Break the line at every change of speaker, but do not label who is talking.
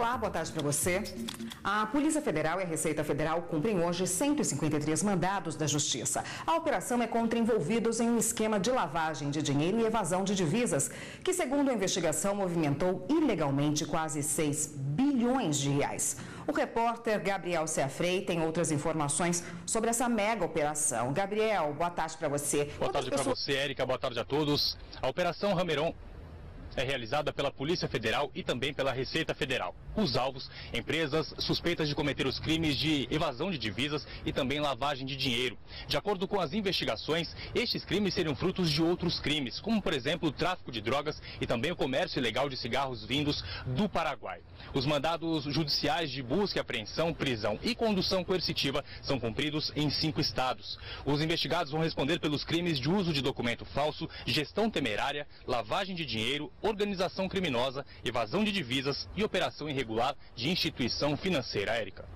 Olá, boa tarde para você. A Polícia Federal e a Receita Federal cumprem hoje 153 mandados da Justiça. A operação é contra envolvidos em um esquema de lavagem de dinheiro e evasão de divisas, que, segundo a investigação, movimentou ilegalmente quase 6 bilhões de reais. O repórter Gabriel Seafrei tem outras informações sobre essa mega operação. Gabriel, boa tarde para você.
Boa tarde para você, Érica. Boa tarde a todos. A Operação Rameron é realizada pela Polícia Federal e também pela Receita Federal. Os alvos, empresas suspeitas de cometer os crimes de evasão de divisas e também lavagem de dinheiro. De acordo com as investigações, estes crimes seriam frutos de outros crimes, como por exemplo o tráfico de drogas e também o comércio ilegal de cigarros vindos do Paraguai. Os mandados judiciais de busca e apreensão, prisão e condução coercitiva são cumpridos em cinco estados. Os investigados vão responder pelos crimes de uso de documento falso, gestão temerária, lavagem de dinheiro, organização criminosa, evasão de divisas e operação irregular de instituição financeira, Érica.